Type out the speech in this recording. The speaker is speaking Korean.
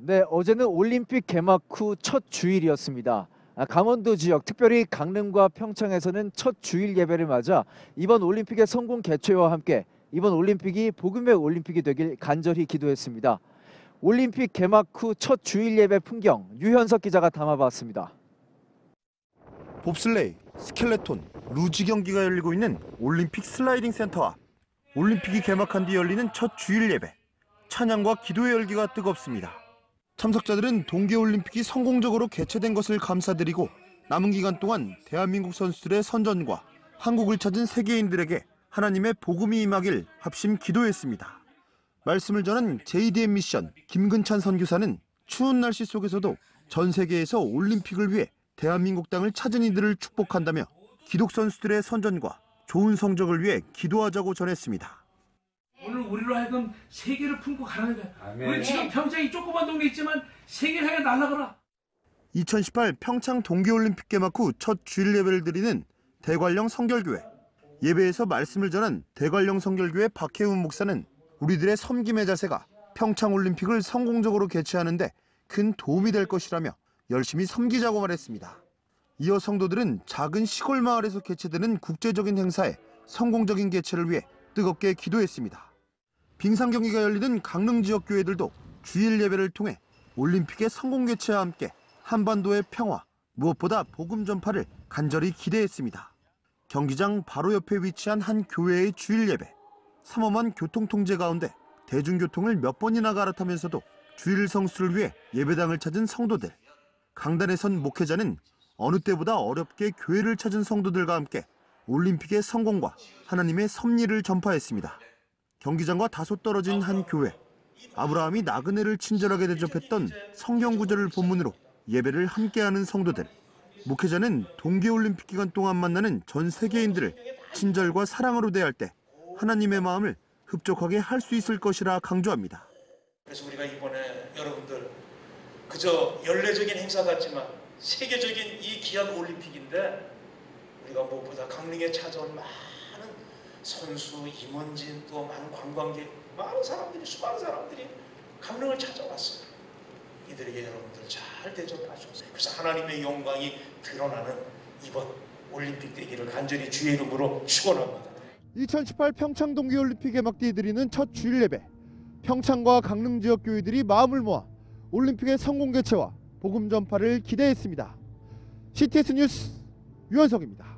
네, 어제는 올림픽 개막 후 첫 주일이었습니다. 아, 강원도 지역, 특별히 강릉과 평창에서는 첫 주일 예배를 맞아 이번 올림픽의 성공 개최와 함께 이번 올림픽이 복음의 올림픽이 되길 간절히 기도했습니다. 올림픽 개막 후 첫 주일 예배 풍경 유현석 기자가 담아봤습니다. 봅슬레이, 스켈레톤, 루지 경기가 열리고 있는 올림픽 슬라이딩 센터 앞. 올림픽이 개막한 뒤 열리는 첫 주일 예배. 찬양과 기도의 열기가 뜨겁습니다. 참석자들은 동계올림픽이 성공적으로 개최된 것을 감사드리고 남은 기간 동안 대한민국 선수들의 선전과 한국을 찾은 세계인들에게 하나님의 복음이 임하길 합심 기도했습니다. 말씀을 전한 JDM 미션 김근찬 선교사는 추운 날씨 속에서도 전 세계에서 올림픽을 위해 대한민국 땅을 찾은 이들을 축복한다며 기독 선수들의 선전과 좋은 성적을 위해 기도하자고 전했습니다. 오늘 우리로 하여금 세계를 품고 가라는 거야. 우리 지금 평창 이 조그만 동네 있지만 세계를 향해 날아가라. 2018 평창 동계올림픽 개막 후 첫 주일 예배를 드리는 대관령 성결교회. 예배에서 말씀을 전한 대관령 성결교회 박혜훈 목사는 우리들의 섬김의 자세가 평창올림픽을 성공적으로 개최하는데 큰 도움이 될 것이라며 열심히 섬기자고 말했습니다. 이어 성도들은 작은 시골 마을에서 개최되는 국제적인 행사의 성공적인 개최를 위해 뜨겁게 기도했습니다. 빙상 경기가 열리는 강릉 지역 교회들도 주일 예배를 통해 올림픽의 성공 개최와 함께 한반도의 평화, 무엇보다 복음 전파를 간절히 기대했습니다. 경기장 바로 옆에 위치한 한 교회의 주일 예배. 삼엄한 교통 통제 가운데 대중교통을 몇 번이나 갈아타면서도 주일 성수를 위해 예배당을 찾은 성도들. 강단에 선 목회자는 어느 때보다 어렵게 교회를 찾은 성도들과 함께 올림픽의 성공과 하나님의 섭리를 전파했습니다. 경기장과 다소 떨어진 한 교회. 아브라함이 나그네를 친절하게 대접했던 성경 구절을 본문으로 예배를 함께하는 성도들. 목회자는 동계올림픽 기간 동안 만나는 전 세계인들을 친절과 사랑으로 대할 때 하나님의 마음을 흡족하게 할 수 있을 것이라 강조합니다. 그래서 우리가 이번에 여러분들 그저 연례적인 행사 같지만 세계적인 이 귀한 올림픽인데 우리가 무엇보다 강릉에 찾아온 많은 선수, 임원진 또 많은 관광객 많은 사람들이 수많은 사람들이 강릉을 찾아왔어요. 이들에게 여러분들 잘 대접하셔서 그래서 하나님의 영광이 드러나는 이번 올림픽 되기를 간절히 주의 이름으로 축원합니다. 2018 평창 동계올림픽 개막뒤 드리는 첫 주일 예배. 평창과 강릉 지역 교회들이 마음을 모아 올림픽의 성공 개최와 복음 전파를 기대했습니다. CTS 뉴스 유현석입니다.